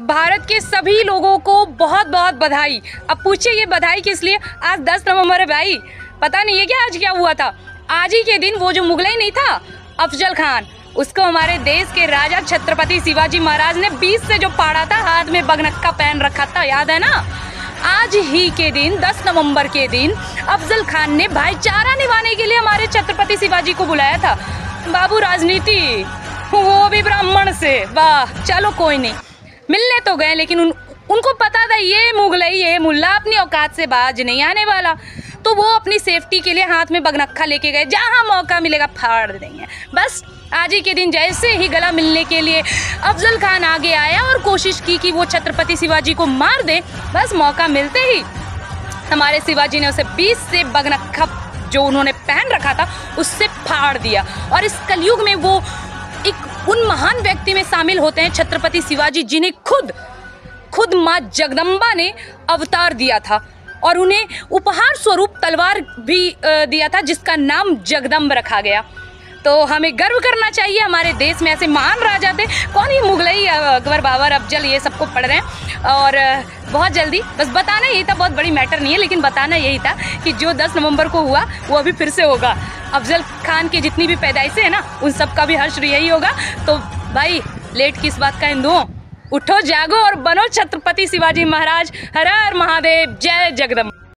भारत के सभी लोगों को बहुत बहुत बधाई। अब पूछिए, ये बधाई किस लिए? आज 10 नवंबर है भाई। पता नहीं है क्या आज क्या हुआ था? आज ही के दिन वो जो मुगलई नहीं था, अफजल खान, उसको हमारे देश के राजा छत्रपति शिवाजी महाराज ने 20 से जो पाड़ा था, हाथ में बगनक्का पहन रखा था, याद है ना? आज ही के दिन 10 नवंबर के दिन, अफजल खान ने भाईचारा निभाने के लिए हमारे छत्रपति शिवाजी को बुलाया था। बाबू, राजनीति, वो भी ब्राह्मण से। वाह, चलो कोई नहीं। मिलने तो गए, लेकिन उन, उनको पता था ये मुगलई, ये मुल्ला अपनी औकात से बाज नहीं आने वाला। तो वो अपनी सेफ्टी के लिए हाथ में बगनखा लेके गए, जहाँ मौका मिलेगा फाड़ देंगे। बस, आज ही के दिन जैसे ही गला मिलने के लिए अफजल खान आगे आया और कोशिश की कि वो छत्रपति शिवाजी को मार दे। बस, मौका मिलते ही हमारे शिवाजी ने उसे 20 से बगनखा जो उन्होंने पहन रखा था, उससे फाड़ दिया। और इस कलयुग में वो उन महान व्यक्ति में शामिल होते हैं छत्रपति शिवाजी, जिन्हें खुद खुद माँ जगदम्बा ने अवतार दिया था। और उन्हें उपहार स्वरूप तलवार भी दिया था, जिसका नाम जगदम्ब रखा गया। तो हमें गर्व करना चाहिए। हमारे देश में ऐसे महान राजा थे। कौन ये मुगलई अकबर बाबर? अफजल ये सबको पढ़ रहे हैं। और बहुत जल्दी। बस बताना यही था, बहुत बड़ी मैटर नहीं है, लेकिन बताना यही था कि जो 10 नवंबर को हुआ, वो अभी फिर से होगा। अफजल खान की जितनी भी पैदाइशें हैं ना, उन सब का भी हर्ष यही होगा। तो भाई, लेट किस बात का हिंदुओं? उठो, जागो और बनो छत्रपति शिवाजी महाराज। हर हर महादेव। जय जगदम्ब।